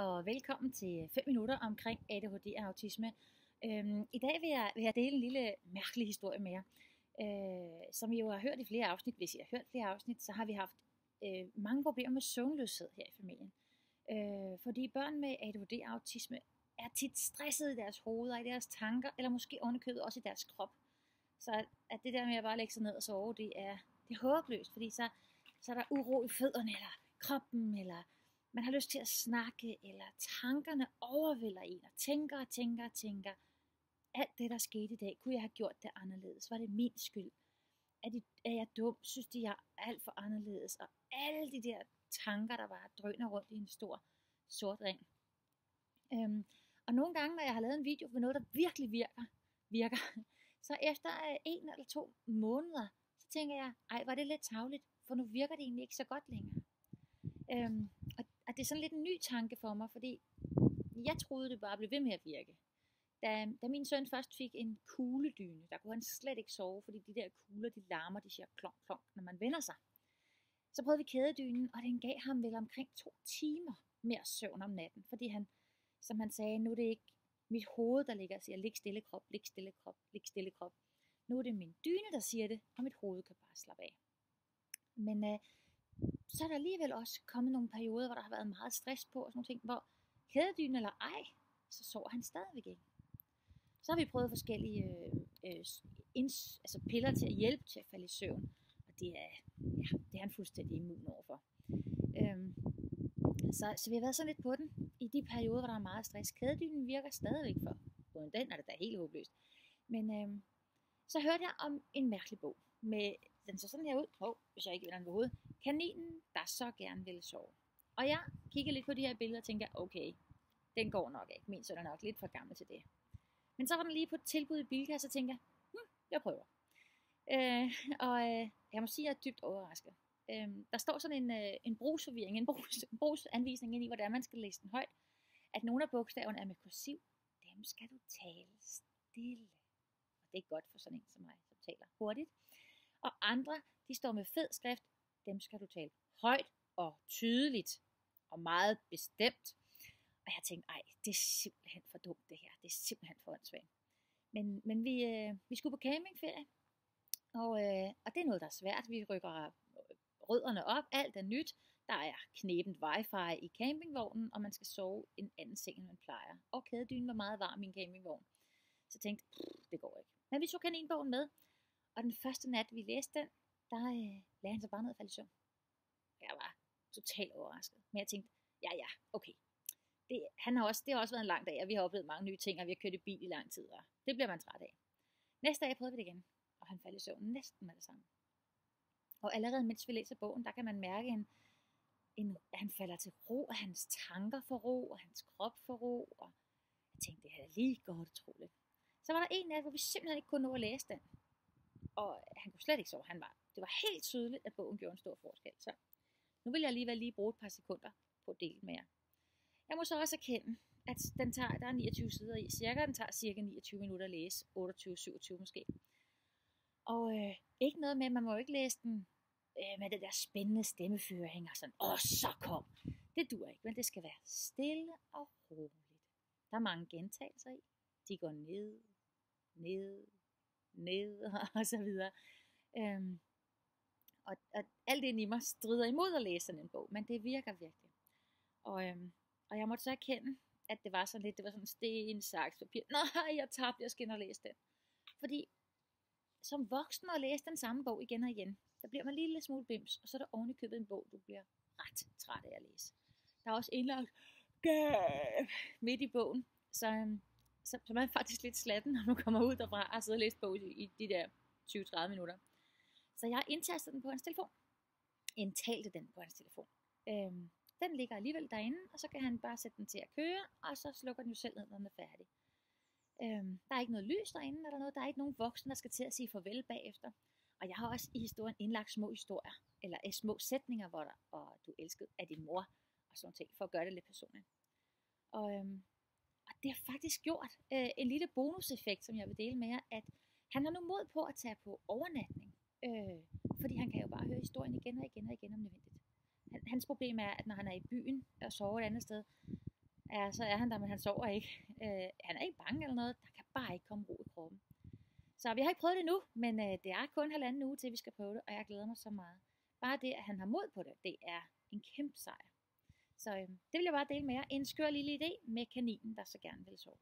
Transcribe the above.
og velkommen til 5 minutter omkring ADHD og autisme. Øhm, I dag vil jeg, vil jeg dele en lille mærkelig historie med jer. Øh, som I jo har hørt i flere afsnit, hvis I har hørt flere afsnit, så har vi haft øh, mange problemer med søvnløshed her i familien. Øh, fordi børn med ADHD og autisme er tit stresset i deres hoveder, i deres tanker, eller måske ovenikøbet også i deres krop. Så at det der med at bare lægge sig ned og sove, det er, det er håbløst, fordi så, så er der uro i fødderne, eller kroppen, eller man har lyst til at snakke, eller tankerne overvælder en, og tænker og tænker og tænker. Alt det, der skete i dag, kunne jeg have gjort det anderledes? Var det min skyld? Er, de, er jeg dum? Synes de, jeg er alt for anderledes? Og alle de der tanker, der bare drøner rundt i en stor sort ring. Øhm, og nogle gange, når jeg har lavet en video med noget, der virkelig virker, virker så efter øh, en eller to måneder, så tænker jeg, ej, var det lidt tavligt, for nu virker det egentlig ikke så godt længere. Øhm, og, det er sådan lidt en ny tanke for mig, fordi jeg troede, det bare blev ved med at virke. Da, da min søn først fik en kugledyne, der kunne han slet ikke sove, fordi de der kugler, de larmer, de siger klonk, klonk, når man vender sig. Så prøvede vi kædedynen, og den gav ham vel omkring to timer mere søvn om natten, fordi han, som han sagde, nu er det ikke mit hoved, der ligger og siger, lig stille krop, lig stille krop, lig stille krop. Nu er det min dyne, der siger det, og mit hoved kan bare slappe af. Men øh, så er der alligevel også kommet nogle perioder, hvor der har været meget stress på, og sådan nogle ting, hvor kædedyne eller ej, så sover han stadigvæk ikke. Så har vi prøvet forskellige øh, øh, ins, altså piller til at hjælpe til at falde i søvn, og det er, ja, det er han fuldstændig immun overfor. Øhm, så, så vi har været sådan lidt på den i de perioder, hvor der er meget stress. Kædedynen virker stadigvæk for. Uden den er det da helt håbløst. Men øhm, så hørte jeg om en mærkelig bog. Med, den så sådan her ud, oh, hvis jeg ikke vender den på hovedet. Kaninen, der så gerne ville sove. Og jeg kigger lidt på de her billeder og tænker, okay, den går nok ikke. Min søn er nok lidt for gammel til det. Men så var den lige på et tilbud i Bilka, og så tænker jeg, hm, jeg prøver. Øh, og øh, jeg må sige, at jeg er dybt overrasket. Øh, der står sådan en, øh, en brugsforvirring, en, brugs, en brugsanvisning ind i, hvordan man skal læse den højt. At nogle af bogstaverne er med kursiv. Dem skal du tale stille. Og det er godt for sådan en som mig, som taler hurtigt. Og andre, de står med fed skrift. Dem skal du tale højt og tydeligt og meget bestemt. Og jeg tænkte, ej, det er simpelthen for dumt det her. Det er simpelthen for åndssvagt. Men, men vi, øh, vi skulle på campingferie, og, øh, og det er noget, der er svært. Vi rykker øh, rødderne op, alt er nyt. Der er knæbent wifi i campingvognen, og man skal sove en anden seng, end man plejer. Og kædedynen var meget varm i en campingvogn. Så jeg tænkte, det går ikke. Men vi tog kaninbogen med, og den første nat, vi læste den, der øh, lagde han sig bare ned og faldt i søvn. Jeg var totalt overrasket. Men jeg tænkte, ja ja, okay. Det, han har også, det har også været en lang dag, og vi har oplevet mange nye ting, og vi har kørt i bil i lang tid, og det bliver man træt af. Næste dag prøvede vi det igen, og han faldt i søvn næsten med det samme. Og allerede mens vi læser bogen, der kan man mærke, en, en, at han falder til ro, at hans tanker får ro, og hans krop får ro. Og jeg tænkte, det er lige godt utroligt. Så var der en nat, hvor vi simpelthen ikke kunne nå at læse den. Og han kunne slet ikke sove. Han var, det var helt tydeligt, at bogen gjorde en stor forskel. Så nu vil jeg alligevel lige bruge et par sekunder på at dele med jer. Jeg må så også erkende, at den tager, der er 29 sider i, cirka, den tager cirka 29 minutter at læse, 28-27 måske. Og øh, ikke noget med, at man må ikke læse den øh, med det der spændende stemmeføring og sådan, åh, så kom. Det dur ikke, men det skal være stille og roligt. Der er mange gentagelser i. De går ned, ned, ned og så videre. Øhm, og, og alt det i mig strider imod at læse sådan en bog, men det virker virkelig. Og, øhm, og jeg måtte så erkende, at det var sådan lidt, det var sådan sten, saks, papir. Nej, jeg tabte, jeg skal ind og læse den. Fordi som voksen at læse den samme bog igen og igen, der bliver man lige lidt smule bims, og så er der oven købet en bog, du bliver ret træt af at læse. Der er også indlagt gab midt i bogen, så, øhm, så, så man er faktisk lidt slatten, når man kommer ud derfra og sidder og læser bog i, i de der 20-30 minutter. Så jeg har indtastet den på hans telefon. Indtalte den på hans telefon. Øhm, den ligger alligevel derinde, og så kan han bare sætte den til at køre, og så slukker den jo selv ned, når den er færdig. Øhm, der er ikke noget lys derinde, eller noget. Der er ikke nogen voksne, der skal til at sige farvel bagefter. Og jeg har også i historien indlagt små historier, eller eh, små sætninger, hvor der, og du elskede af din mor, og sådan ting, for at gøre det lidt personligt. Og, øhm, det har faktisk gjort øh, en lille bonuseffekt, som jeg vil dele med jer, at han har nu mod på at tage på overnatning, øh, fordi han kan jo bare høre historien igen og igen og igen om nødvendigt. Hans problem er, at når han er i byen og sover et andet sted, ja, så er han der, men han sover ikke. Øh, han er ikke bange eller noget, der kan bare ikke komme ro i kroppen. Så vi har ikke prøvet det nu, men øh, det er kun halvanden uge til, vi skal prøve det, og jeg glæder mig så meget. Bare det, at han har mod på det, det er en kæmpe sejr. Så øh, det vil jeg bare dele med jer. En skør lille idé med kaninen, der så gerne vil sove.